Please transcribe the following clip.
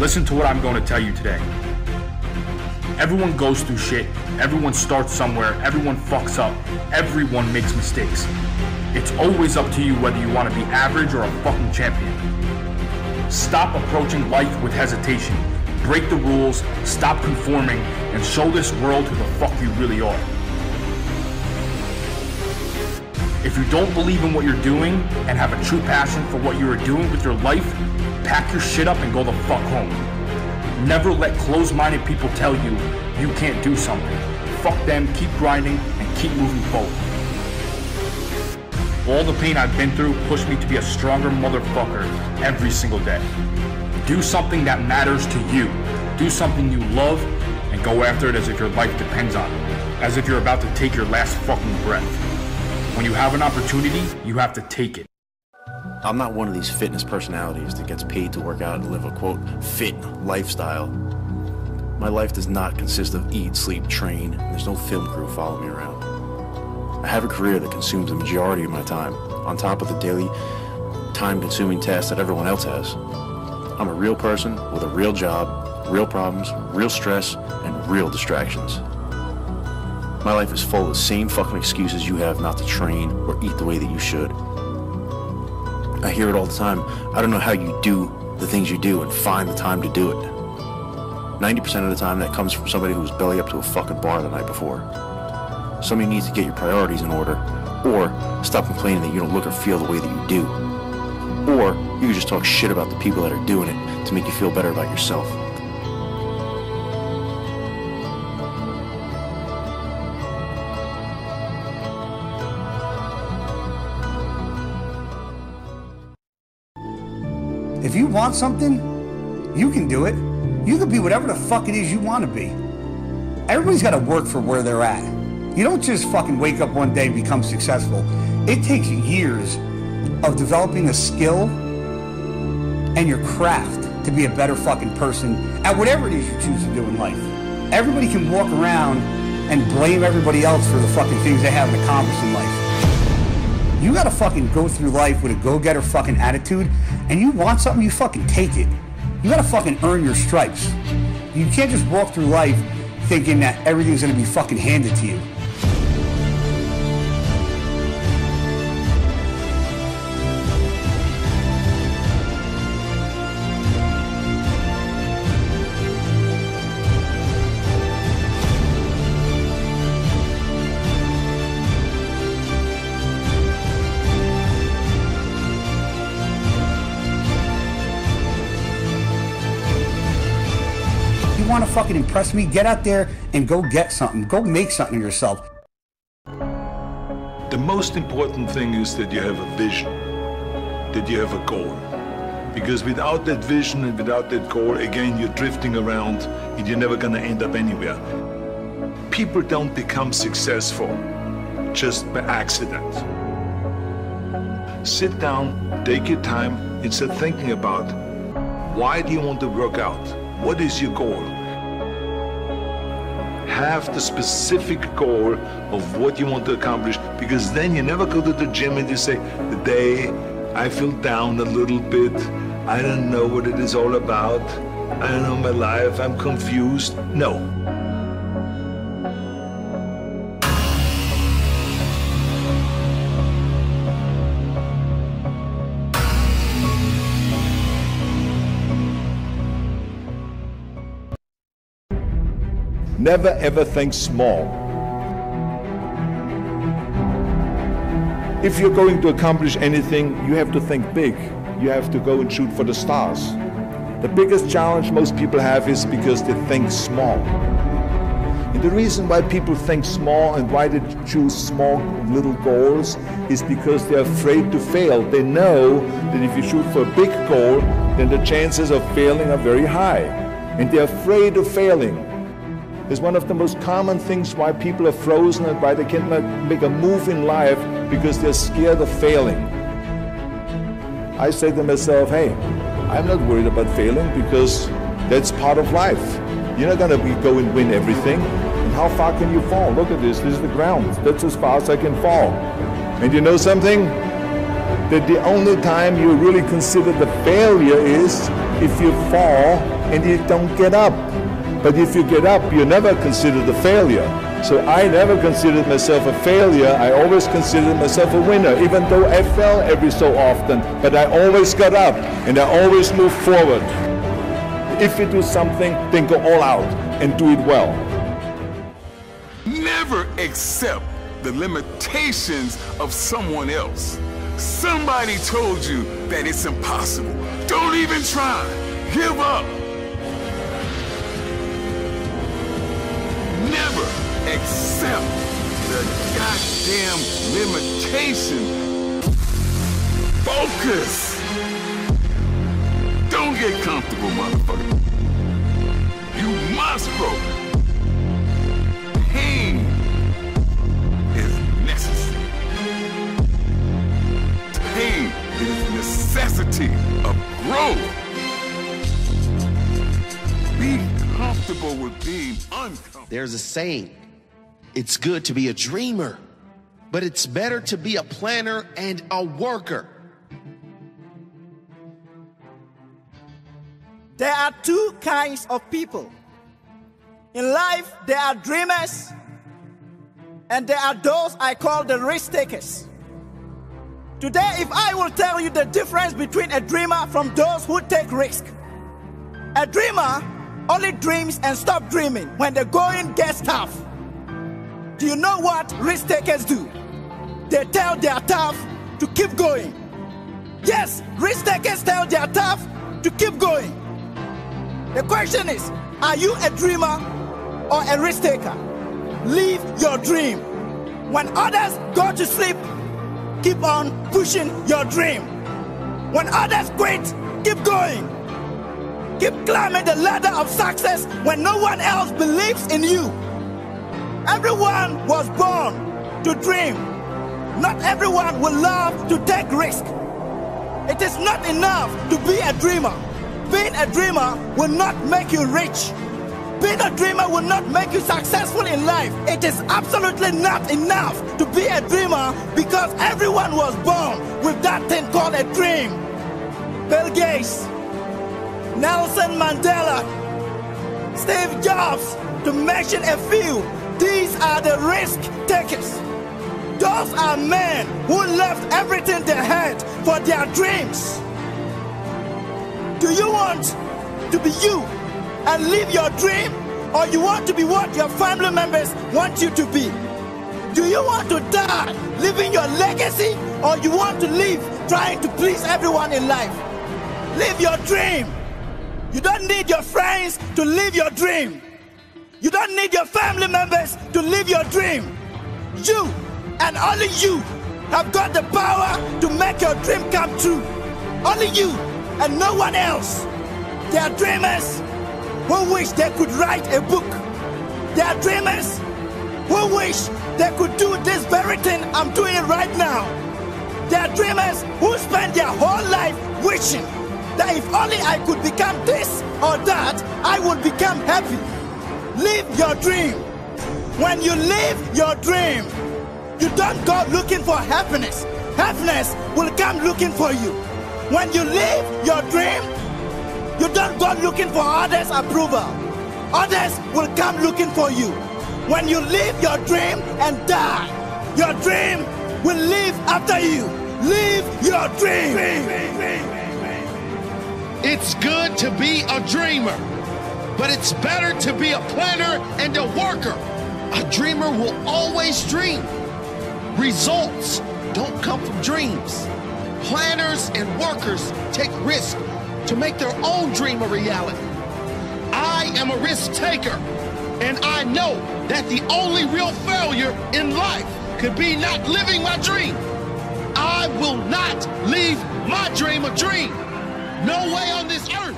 Listen to what I'm going to tell you today. Everyone goes through shit. Everyone starts somewhere. Everyone fucks up. Everyone makes mistakes. It's always up to you whether you want to be average or a fucking champion. Stop approaching life with hesitation. Break the rules, stop conforming, and show this world who the fuck you really are. If you don't believe in what you're doing and have a true passion for what you are doing with your life, pack your shit up and go the fuck home. Never let closed-minded people tell you you can't do something. Fuck them, keep grinding, and keep moving forward. All the pain I've been through pushed me to be a stronger motherfucker every single day. Do something that matters to you. Do something you love and go after it as if your life depends on it. As if you're about to take your last fucking breath. When you have an opportunity, you have to take it. I'm not one of these fitness personalities that gets paid to work out and live a quote fit lifestyle. My life does not consist of eat, sleep, train, there's no film crew following me around. I have a career that consumes the majority of my time, on top of the daily time consuming tasks that everyone else has. I'm a real person with a real job, real problems, real stress, and real distractions. My life is full of the same fucking excuses you have not to train or eat the way that you should. I hear it all the time. I don't know how you do the things you do and find the time to do it. 90% of the time that comes from somebody who was belly up to a fucking bar the night before. Some of you need to get your priorities in order, or stop complaining that you don't look or feel the way that you do. Or you can just talk shit about the people that are doing it to make you feel better about yourself. If you want something, you can do it. You can be whatever the fuck it is you want to be. Everybody's got to work for where they're at. You don't just fucking wake up one day and become successful. It takes years of developing a skill and your craft to be a better fucking person at whatever it is you choose to do in life. Everybody can walk around and blame everybody else for the fucking things they haven't accomplished in life. You gotta fucking go through life with a go-getter fucking attitude, and you want something, you fucking take it. You gotta fucking earn your stripes. You can't just walk through life thinking that everything's gonna be fucking handed to you. Fucking impress me? Get out there and go get something. Go make something of yourself. The most important thing is that you have a vision, that you have a goal. Because without that vision and without that goal, again, you're drifting around and you're never going to end up anywhere. People don't become successful just by accident. Sit down, take your time, and start thinking about why do you want to work out? What is your goal? Have the specific goal of what you want to accomplish because then you never go to the gym and you say, Today I feel down a little bit. I don't know what it is all about. I don't know my life. I'm confused. No. Never ever think small. If you're going to accomplish anything, you have to think big. You have to go and shoot for the stars. The biggest challenge most people have is because they think small. And the reason why people think small and why they choose small little goals is because they're afraid to fail. They know that if you shoot for a big goal, then the chances of failing are very high. And they're afraid of failing is one of the most common things why people are frozen and why they cannot make a move in life because they're scared of failing. I say to myself, hey, I'm not worried about failing because that's part of life. You're not going to go and win everything. And how far can you fall? Look at this. This is the ground. That's as far as I can fall. And you know something? That the only time you really consider the failure is if you fall and you don't get up. But if you get up, you're never considered a failure. So I never considered myself a failure. I always considered myself a winner, even though I fell every so often. But I always got up and I always moved forward. If you do something, then go all out and do it well. Never accept the limitations of someone else. Somebody told you that it's impossible. Don't even try. Give up. Accept the goddamn limitation. Focus. Don't get comfortable, motherfucker. You must grow. Pain is necessary. Pain is necessity of growth. Be comfortable with being uncomfortable. There's a saying it's good to be a dreamer, but it's better to be a planner and a worker. There are two kinds of people. In life, there are dreamers, and there are those I call the risk takers. Today, if I will tell you the difference between a dreamer from those who take risk, a dreamer only dreams and stop dreaming when the going gets tough. Do you know what risk takers do? They tell their tough to keep going. Yes, risk takers tell their tough to keep going. The question is are you a dreamer or a risk taker? Live your dream. When others go to sleep, keep on pushing your dream. When others quit, keep going. Keep climbing the ladder of success when no one else believes in you. Everyone was born to dream. Not everyone will love to take risk. It is not enough to be a dreamer. Being a dreamer will not make you rich. Being a dreamer will not make you successful in life. It is absolutely not enough to be a dreamer because everyone was born with that thing called a dream. Bill Gates, Nelson Mandela, Steve Jobs, to mention a few, these are the risk takers. Those are men who left everything they had for their dreams. Do you want to be you and live your dream, or you want to be what your family members want you to be? Do you want to die living your legacy, or you want to live trying to please everyone in life? Live your dream. You don't need your friends to live your dream. You don't need your family members to live your dream. You and only you have got the power to make your dream come true. Only you and no one else. They are dreamers who wish they could write a book. They are dreamers who wish they could do this very thing I'm doing right now. They are dreamers who spend their whole life wishing that if only I could become this or that, I would become happy. Live your dream. When you live your dream, you don't go looking for happiness. Happiness will come looking for you. When you live your dream, you don't go looking for others' approval. Others will come looking for you. When you live your dream and die, your dream will live after you. Live your dream. It's good to be a dreamer, but it's better to be a planner and a worker. A dreamer will always dream. Results don't come from dreams. Planners and workers take risks to make their own dream a reality. I am a risk taker, and I know that the only real failure in life could be not living my dream. I will not leave my dream a dream. No way on this earth